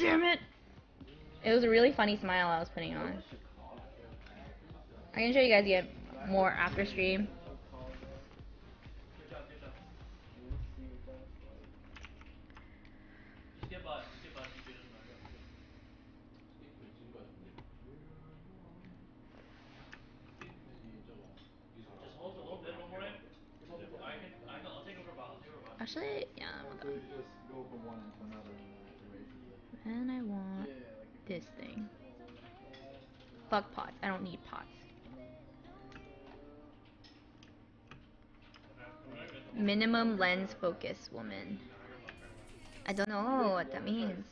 damn it! It was a really funny smile I was putting on. I can show you guys yet more after stream. Fuck pots. I don't need pots. Minimum lens focus woman. I don't know what that means.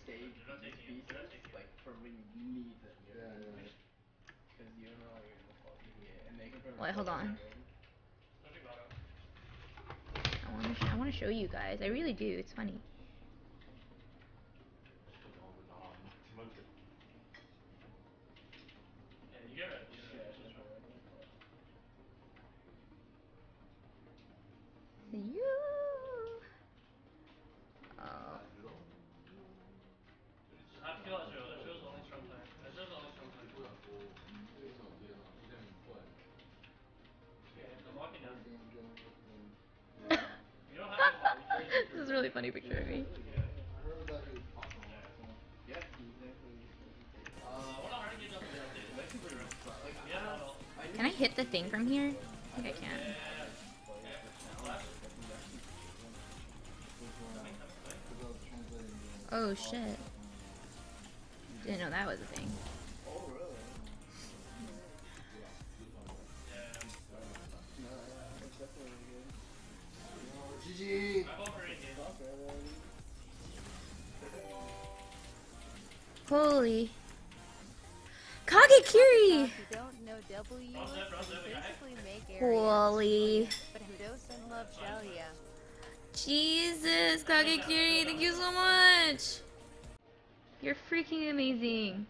Wait, hold on. I want to show you guys. I really do. It's funny. Funny picture of me. Can I hit the thing from here? I think I can. Oh shit. Holy. areas. But who doesn't love Shelia? Jesus, Kagekiri, thank you so much! You're freaking amazing.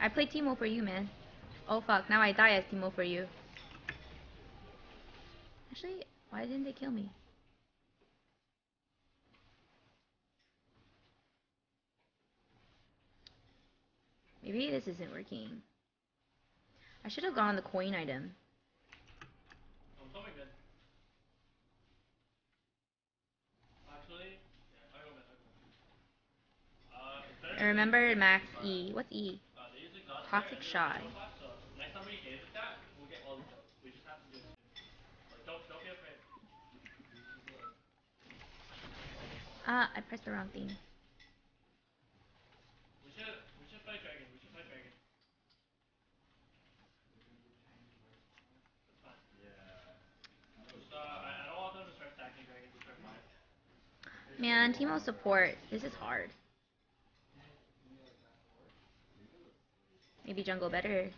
I play Teemo for you, man. Oh fuck, now I die as Teemo for you. Actually, why didn't they kill me? Maybe this isn't working. I should have gone the coin item. I remember Max E. What's E? Toxic Shy. Ah, I pressed the wrong thing. Man, Teemo support. This is hard. Maybe jungle better.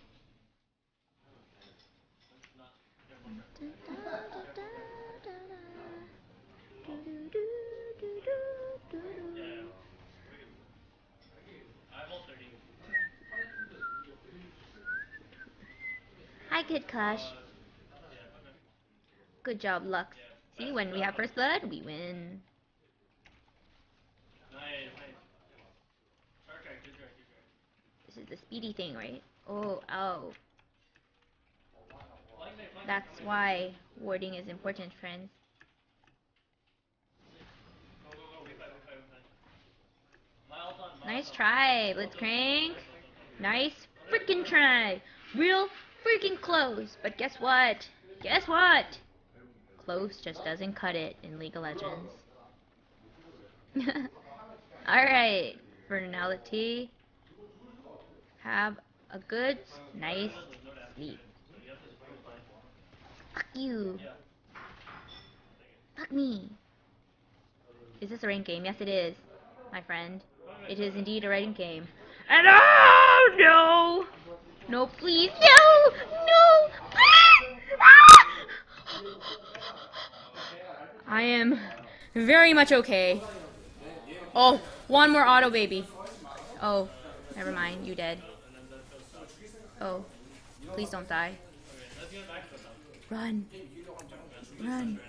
Hi, Kid Kush. Good job, Lux. See, when we have first blood, we win. This is the speedy thing, right? Oh, oh. That's why warding is important, friends. Nice try, Blitzcrank. Nice freaking try. Real freaking close. But guess what? Guess what? Close just doesn't cut it in League of Legends. Alright, Vernality. Have a good, nice sleep. Fuck you. Fuck me. Is this a ranked game? Yes, it is, my friend. It is indeed a ranked game. And oh no! No, please, no! No! Ah! I am very much okay. Oh, one more auto baby. Oh, never mind, you dead. Oh, please don't die. Run. Run.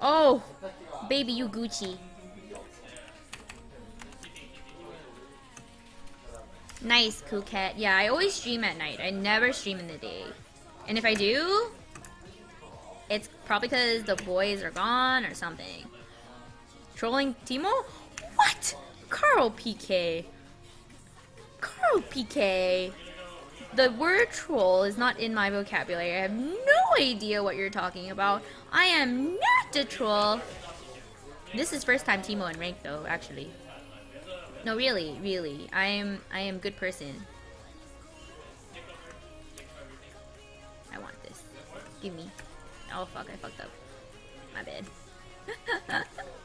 Oh, baby, you Gucci. Nice, Kuket. Yeah, I always stream at night. I never stream in the day. And if I do, it's probably because the boys are gone or something. Trolling Teemo? What? Carl PK. Carl PK. The word troll is not in my vocabulary. I have no idea what you're talking about. I am not a troll. This is first time Teemo in rank though, actually. No, really, really. I am I am good person. I want this. Give me. Oh fuck, I fucked up. My bad.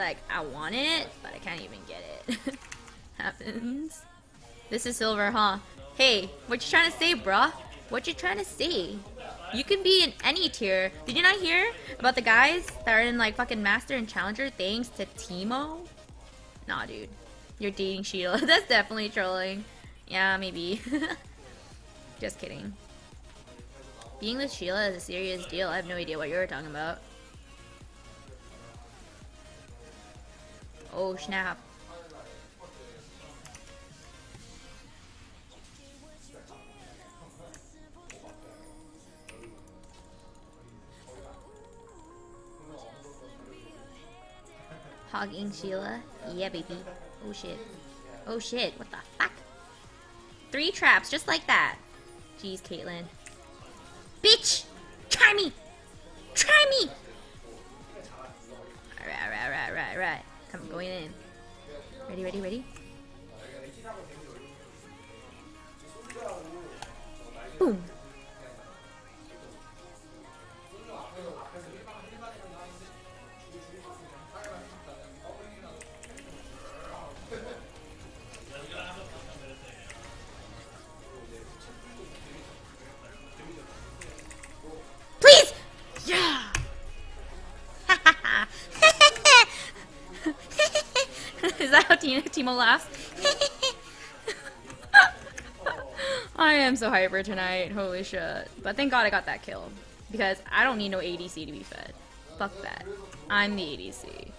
like I want it, but I can't even get it. Happens. This is silver, huh? Hey, what you trying to say, bruh? What you trying to say? You can be in any tier. Did you not hear about the guys that are in like fucking Master and Challenger thanks to Teemo? Nah, dude. You're dating Sheila. That's definitely trolling. Yeah, maybe. Just kidding. Being with Sheila is a serious deal. I have no idea what you're talking about. Oh, snap. Hogging Sheila. Yeah, baby. Oh shit. Oh shit. What the fuck? Three traps, just like that. Jeez, Caitlyn. Bitch! Try me! Try me! Alright, alright, alright, alright, alright. Come, going in. Ready, ready, ready? Boom. Teemo laughs? I am so hyper tonight. Holy shit. But thank god I got that kill. Because I don't need no ADC to be fed. Fuck that. I'm the ADC.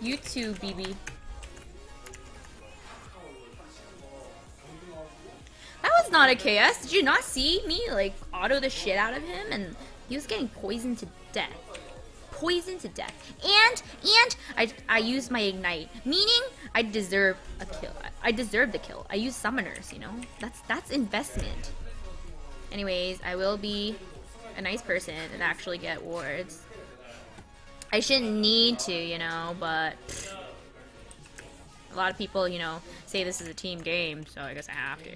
You too, BB. That was not a KS. Did you not see me like auto the shit out of him? And he was getting poisoned to death. Poisoned to death. And and I I used my ignite, meaning I deserve a kill. I deserve the kill. I use summoners, you know. That's that's investment. Anyways, I will be a nice person and actually get wards. I shouldn't need to, you know, but a lot of people, you know, say this is a team game, so I guess I have to.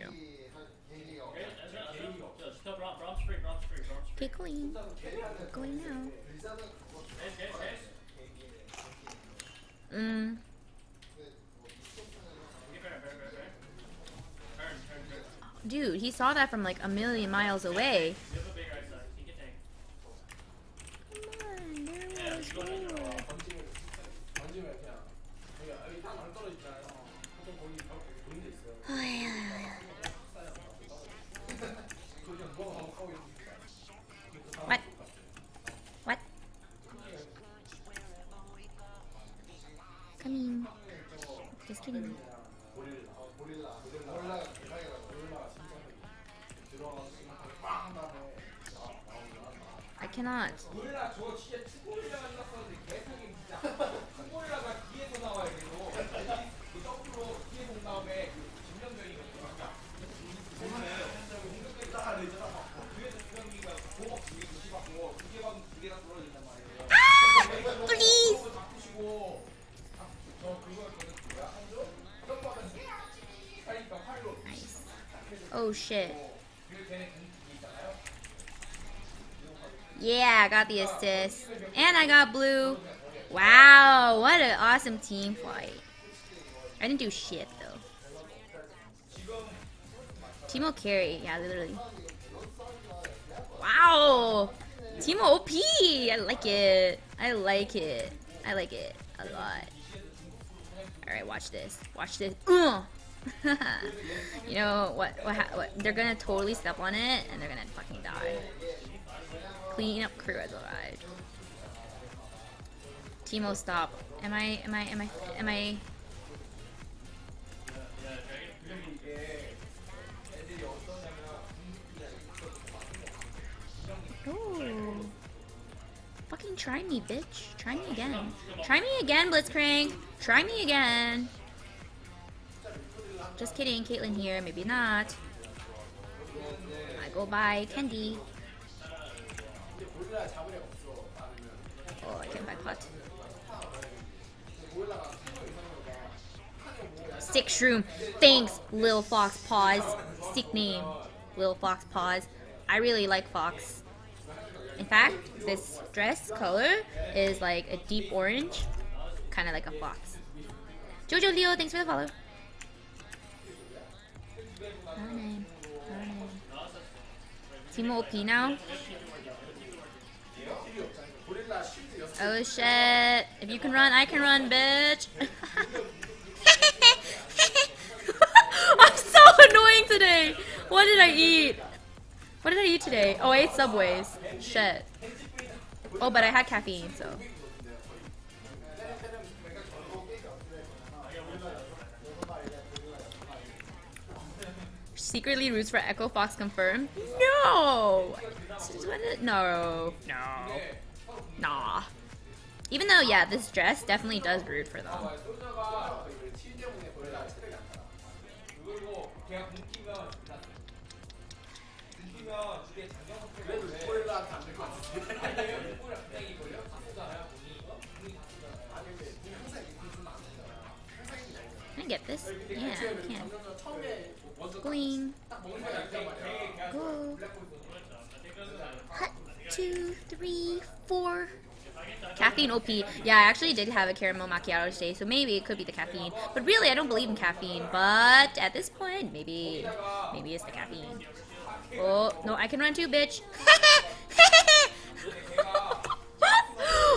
Okay, going. Going now. Mm. Dude, he saw that from like a million miles away. Come on, I cannot. Shit. Yeah, I got the assist. And I got blue. Wow, what an awesome team fight. I didn't do shit though. Teemo carry, yeah, literally. Wow! Teemo OP! I like it. I like it. I like it a lot. Alright, watch this. Watch this. Uh, you know what? What, ha- what? They're gonna totally step on it, and they're gonna fucking die. Clean up crew has arrived. Teemo, stop. Am I? Am I? Am I? Am I? Ooh. Fucking try me, bitch. Try me again. Try me again, Blitzcrank. Try me again. Just kidding, Caitlyn here. Maybe not. I go by Candy. Oh, I can't back pot. Sick shroom. Thanks, Lil Fox Paws. Sick name. Lil Fox Paws. I really like Fox. In fact, this dress color is like a deep orange, kind of like a fox. Jojo Leo, thanks for the follow. Our name, our name. Oh shit! If you can run, I can run, bitch. I'm so annoying today. What did I eat? What did I eat today? Oh, I ate Subways. Shit. Oh, but I had caffeine, so. Secretly roots for Echo Fox confirmed? No! No. No. Nah. Even though, yeah, this dress definitely does root for them. Can I get this? Yeah, I can. Going. Go. Two, three, four. Caffeine OP. Yeah, I actually did have a caramel macchiato today, so maybe it could be the caffeine. But really, I don't believe in caffeine. But at this point, maybe, maybe it's the caffeine. Oh, no, I can run too, bitch.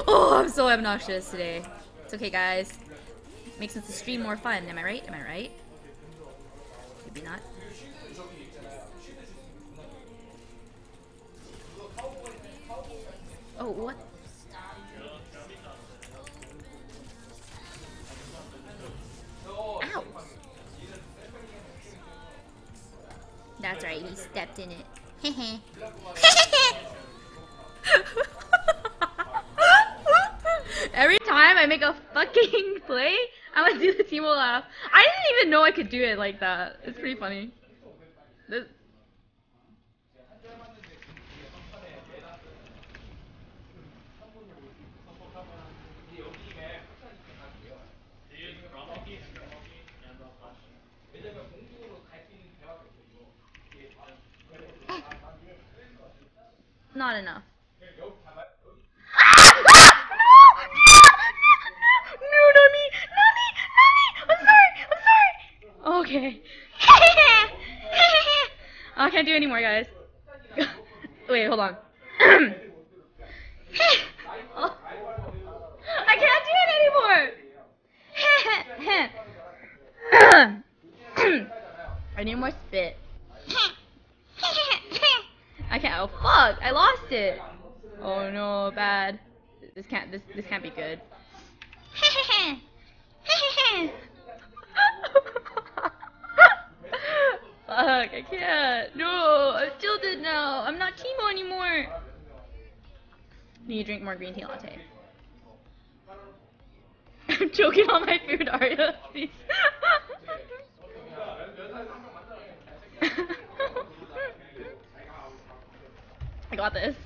oh, I'm so obnoxious today. It's okay, guys. Makes the stream more fun. Am I right? Am I right? Maybe not. Oh, what? Ow! That's right, he stepped in it. Hehe. Every time I make a fucking play, I would do the Teemo laugh. I didn't even know I could do it like that. It's pretty funny. This not enough. Ah! No, not me, not me, not me. I'm sorry, I'm sorry. Okay. I can't do anymore, guys. Wait, hold on. Oh. I can't do it anymore. I need more spit. I can't. Oh fuck! I lost it. Oh no, bad. This can't. This this can't be good. Fuck! I can't. No, I'm tilted now. I'm not chemo anymore. Need to drink more green tea latte. I'm choking on my food, Arya. Please. I got this.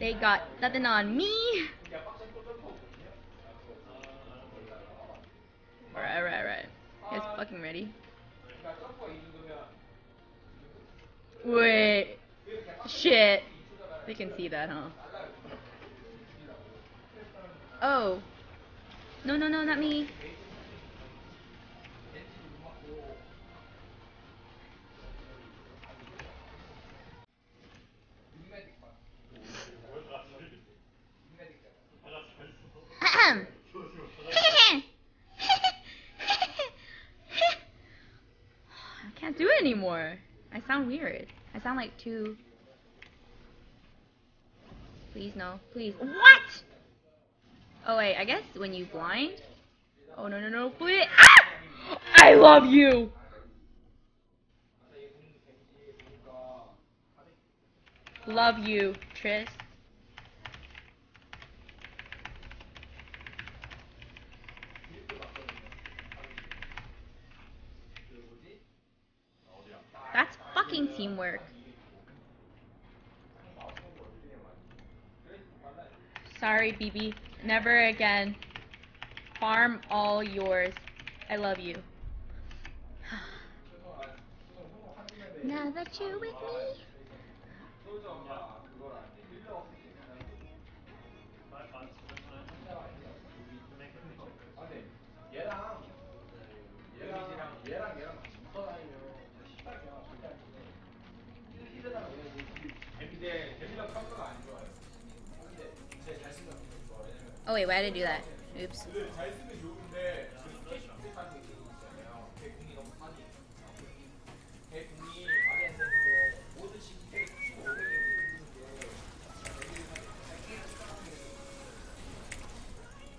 They got nothing on me. Alright, alright, alright. Guys fucking ready? Wait. Shit. They can see that, huh? Oh. No, no, no, not me. More. I sound weird. I sound like too. Please no, please. What? Oh wait, I guess when you blind. Oh no no no, please. Ah! I love you. Love you, Tris. That's teamwork. Sorry, BB. Never again. Farm all yours. I love you. now that you're with me. 얘랑 Oh wait, why did I do that? Oops.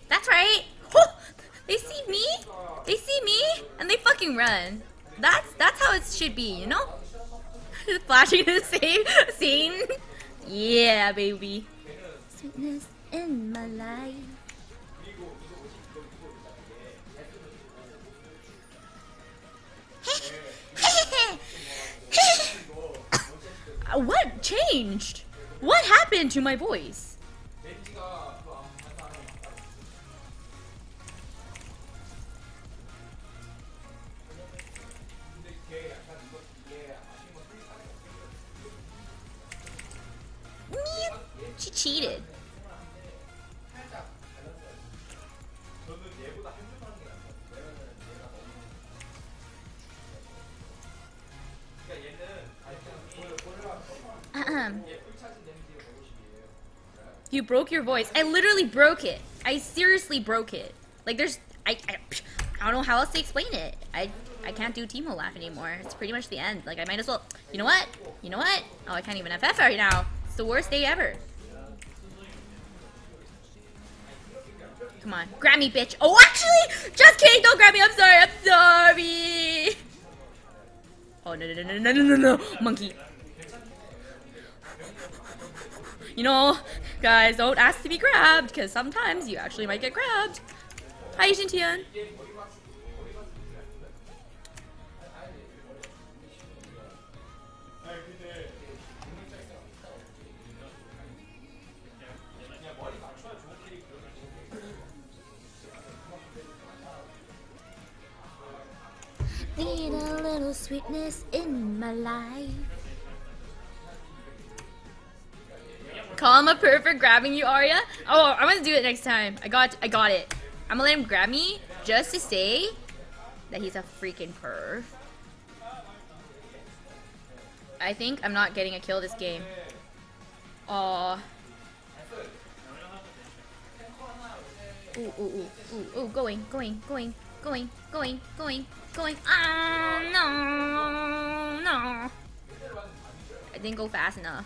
That's right! Oh, they see me! They see me! And they fucking run. That's that's how it should be, you know? Flashing the same scene. Yeah, baby. Sweetness. what changed? What happened to my voice? You broke your voice. I literally broke it. I seriously broke it. Like there's, I, I, I don't know how else to explain it. I, I can't do Teemo laugh anymore. It's pretty much the end. Like I might as well, you know what? You know what? Oh, I can't even FF right now. It's the worst day ever. Come on, grab me, bitch. Oh, actually, just kidding. Don't grab me. I'm sorry. I'm sorry. Oh no no no no no no no! Monkey. You know, guys, don't ask to be grabbed, because sometimes you actually might get grabbed. Hi, Xintian. Need a little sweetness in my life. Call him a perv for grabbing you, Arya. Oh, I'm gonna do it next time. I got, I got it. I'm gonna let him grab me just to say that he's a freaking perv. I think I'm not getting a kill this game. Aw. Ooh, ooh, ooh, ooh, ooh, going, going, going, going, going, going, going. Ah, no, no. I didn't go fast enough.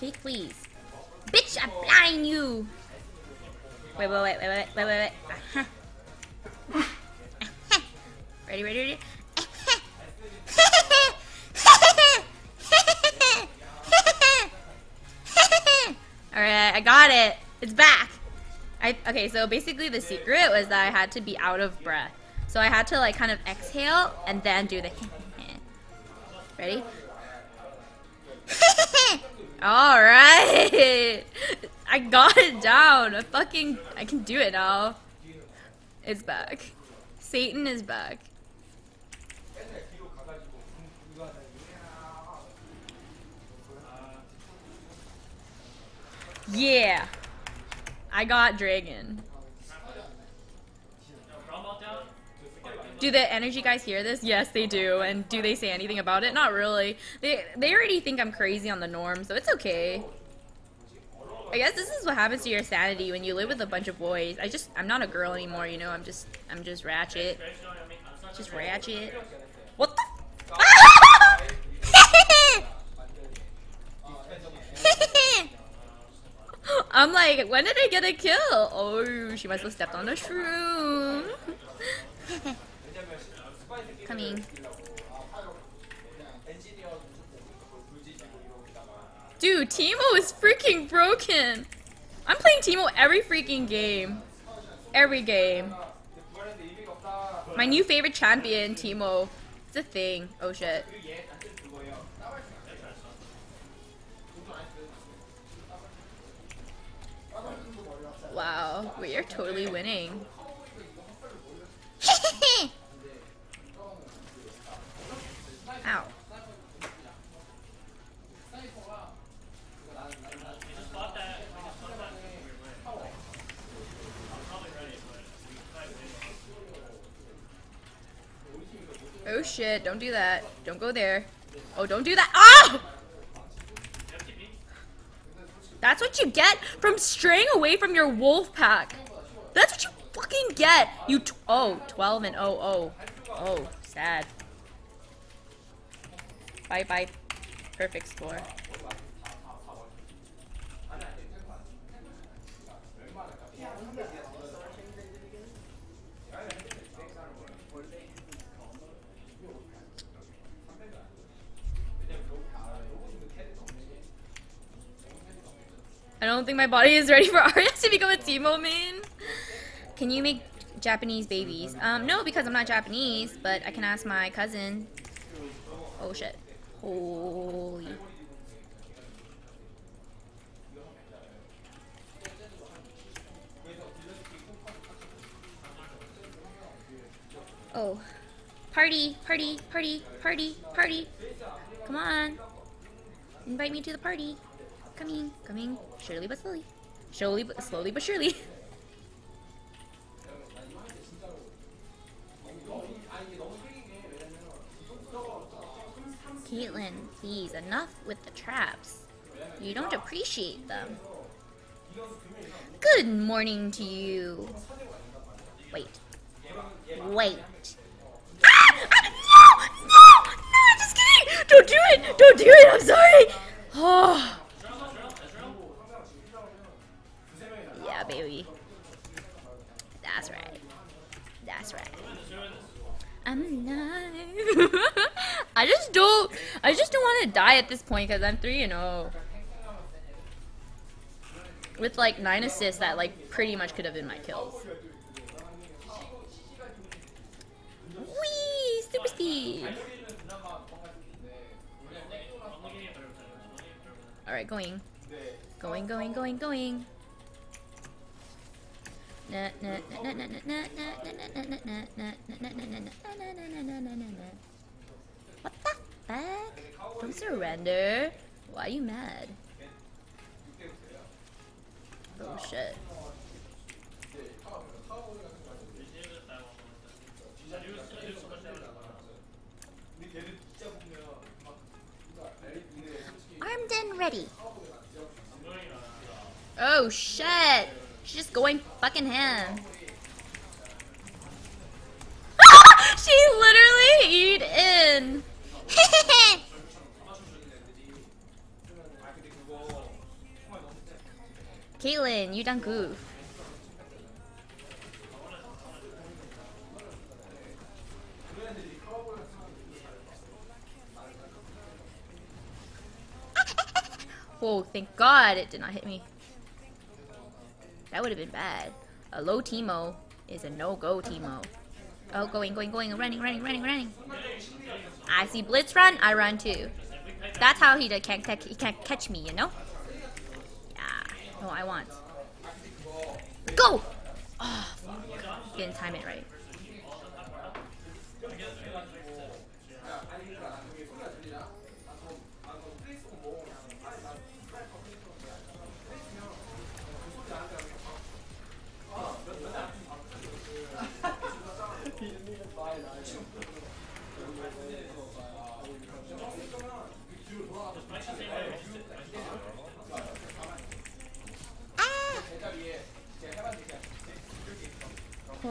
Cake, please. Bitch, I'm blind you. Wait, wait, wait, wait, wait, wait, wait, wait. Uh-huh. ready, ready, ready. Alright, I got it. It's back. I okay, so basically the secret was that I had to be out of breath. So I had to like kind of exhale and then do the Ready? Alright! I got it down. I fucking I can do it now. It's back. Satan is back. Yeah. I got dragon. Do the energy guys hear this? Yes, they do. And do they say anything about it? Not really. They they already think I'm crazy on the norm, so it's okay. I guess this is what happens to your sanity when you live with a bunch of boys. I just, I'm not a girl anymore, you know. I'm just, I'm just ratchet. Just ratchet. What the? I'm like, when did I get a kill? Oh, she must have stepped on a shroom. Coming. Dude, Teemo is freaking broken. I'm playing Teemo every freaking game. Every game. My new favorite champion, Teemo. It's a thing. Oh shit. Wow, we are totally winning. Ow. Oh shit, don't do that. Don't go there. Oh, don't do that. Oh! That's what you get from straying away from your wolf pack. That's what you fucking get. You t oh, 12 and oh, oh. Oh, sad. Bye bye. Perfect score. I don't think my body is ready for Arya to become a Teemo main. Can you make Japanese babies? Um, no, because I'm not Japanese, but I can ask my cousin. Oh shit. Holy. Oh. Party, party, party, party, party. Come on. Invite me to the party. Coming, coming. Surely but slowly. Slowly but slowly but surely. Caitlyn, please, enough with the traps. You don't appreciate them. Good morning to you. Wait. Wait. Ah! Ah! No! No! No! I'm just kidding! Don't do it! Don't do it! I'm sorry! Oh. Yeah, baby. That's right. That's right. I'm alive. I just don't. I just don't want to die at this point because I'm three and zero. With like nine assists, that like pretty much could have been my kills. Wee! Super speed. All right, going, going, going, going, going. What the fuck? Don't surrender. Why are you mad? Oh shit. Armed and ready. Oh shit. She's just going fucking ham. she literally eat in. Caitlyn, you done goof. Whoa, thank God it did not hit me. That would have been bad. A low Teemo is a no-go Teemo. Oh, going, going, going, running, running, running, running. I see Blitz run, I run too. That's how he can't, he can't catch me, you know? Yeah, no, I want. Go! Ah, oh. Didn't time it right.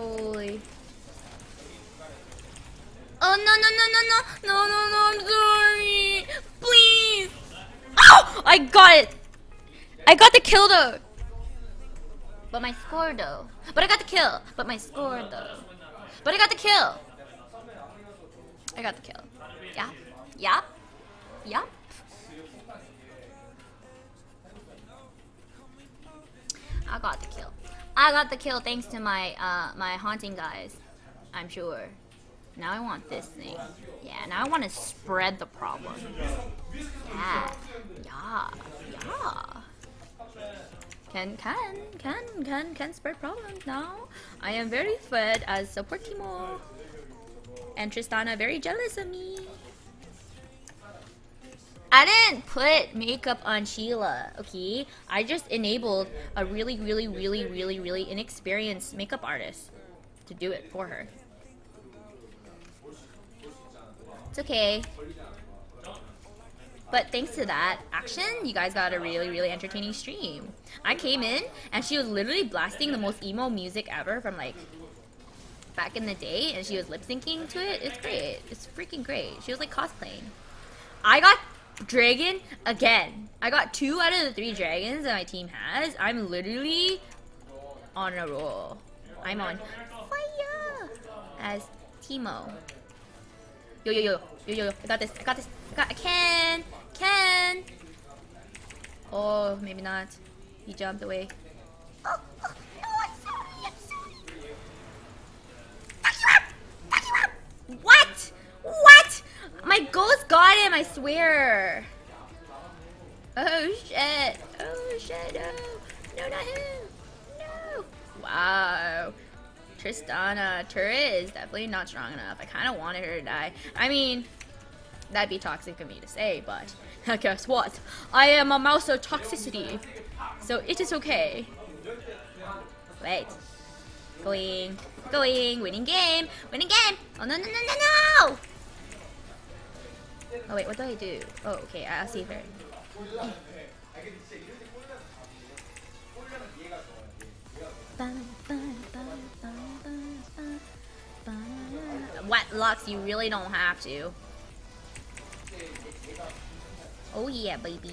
Holy. Oh no no no no no no no no! I'm sorry. Please. Oh! I got it. I got the kill though. But my score though. But I got the kill. But my score though. But I got the kill. I got the kill. Yeah. Yeah. Yeah. I got the kill. I got the kill thanks to my uh my haunting guys. I'm sure. Now I want this thing. Yeah, now I want to spread the problem. Yeah. Yeah. Yeah. Can can can can can spread problems now. I am very fed as support Teemo. And Tristana very jealous of me. I didn't put makeup on Sheila, okay? I just enabled a really, really, really, really, really inexperienced makeup artist to do it for her. It's okay. But thanks to that action, you guys got a really, really entertaining stream. I came in and she was literally blasting the most emo music ever from like back in the day and she was lip syncing to it. It's great. It's freaking great. She was like cosplaying. I got dragon again. I got two out of the three dragons that my team has. I'm literally on a roll. I'm on fire as Teemo. Yo yo yo yo yo yo! I got this! I got this! I got! I can! Can! Oh, maybe not. He jumped away. Oh, oh, no, I'm sorry! I'm sorry! Fuck you up! Fuck you up! What? What? My ghost got him! I swear. Oh shit! Oh shit! No! No, not him! No! Wow. Tristana, turret is definitely not strong enough. I kind of wanted her to die. I mean, that'd be toxic of me to say, but guess what? I am a mouse of toxicity, so it is okay. Wait. Going. Going. Winning game. Winning game. Oh, no, no, no, no, no! Oh wait, what do I do? Oh, okay, I'll see her. what, Lux, you really don't have to. Oh yeah, baby.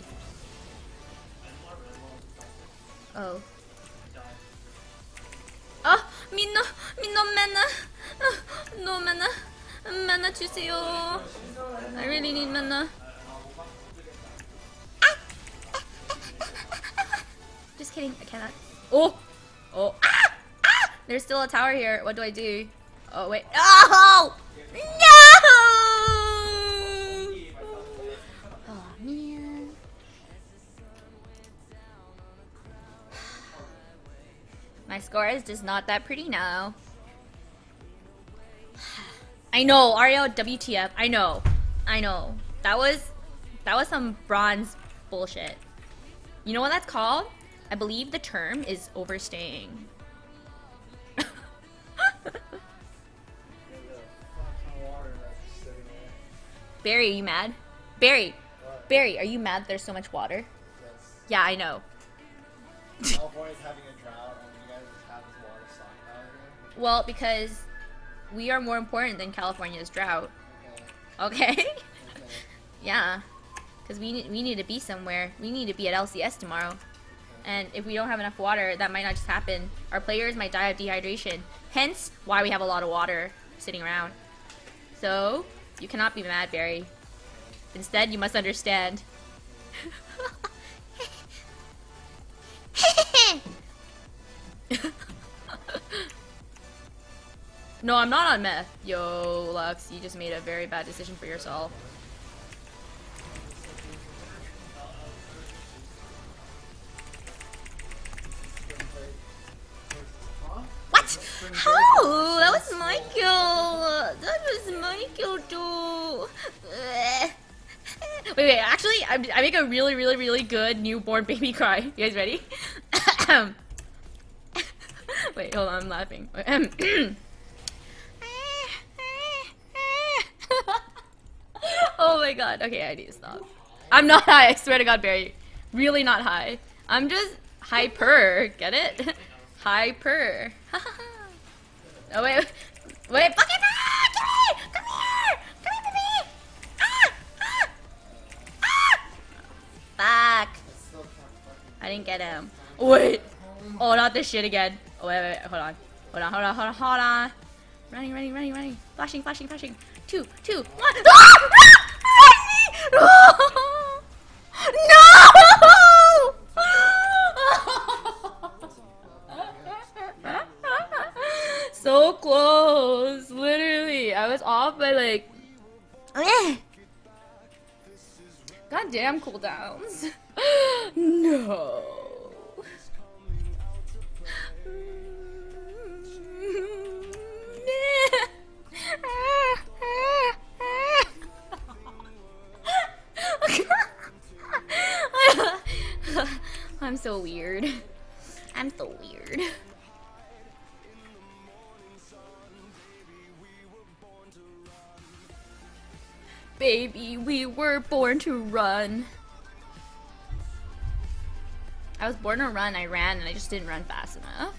Oh. Ah, oh, Minna, Minna, Minna. Ah, no, Minna. 나. 맨나 주세요. I really need 맨나. Just kidding, I cannot. Oh! Oh! Ah! Ah! There's still a tower here. What do I do? Oh, wait. Oh! No! Oh, man. My score is just not that pretty now. I know, Ariel WTF. I know. I know. That was that was some bronze bullshit. You know what that's called? I believe the term is overstaying. There's a fuck ton of water that's sitting there. Barry, are you mad? Barry, What? Barry, are you mad there's so much water? Yes. Yeah, I know. California's having a drought and you guys have this water stockpile. Well, because we are more important than California's drought. Okay. Yeah. Because we need, we need to be somewhere. We need to be at LCS tomorrow. And if we don't have enough water, that might not just happen. Our players might die of dehydration. Hence, why we have a lot of water sitting around. So, you cannot be mad, Barry. Instead, you must understand. no, I'm not on meth. Yo, Lux, you just made a very bad decision for yourself. What? How? That was kill. That was kill too. Wait, wait. Actually, I, I make a really, really, really good newborn baby cry. You guys ready? wait, hold on. I'm laughing. oh my god. Okay, I need to stop. I'm not high. I swear to God, Barry. Really not high. I'm just hyper. Get it? Hyper. oh wait, wait, fucking ah, come here, come here, come here, baby. Ah, ah, ah. Fuck. I didn't get him. Wait. Oh, not this shit again. Oh, wait, wait, wait. Hold on. Hold on, hold on, hold on, hold on. Running, running, running, running. Flashing, flashing, flashing. Two, two, one. Ah! Cooldowns. no. Born to run. I was born to run, I ran, and I just didn't run fast enough.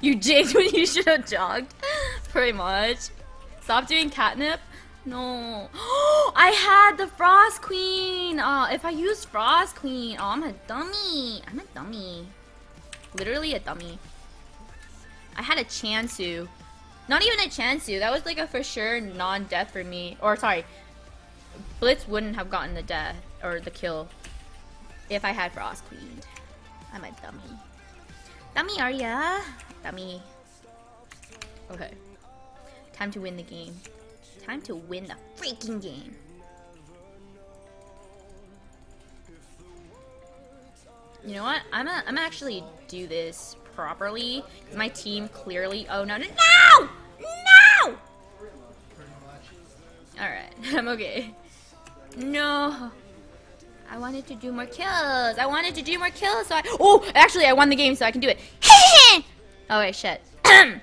You jigged when you should have jogged. Pretty much. Stop doing catnip. No. I had the Frost Queen. Oh, if I use Frost Queen. Oh, I'm a dummy. I'm a dummy. Literally a dummy. I had a Chansu. Not even a Chansu. That was like a for sure non-death for me. Or sorry. Blitz wouldn't have gotten the death or the kill if I had Frost Queen. I'm a dummy. Dummy, are ya? Dummy. Okay. Time to win the game. Time to win the freaking game. You know what? I'm I'm actually do this properly. My team clearly. Oh no no no no! All right, I'm okay. No. I wanted to do more kills. I wanted to do more kills, so I... Oh, actually, I won the game, so I can do it. oh, wait, shit.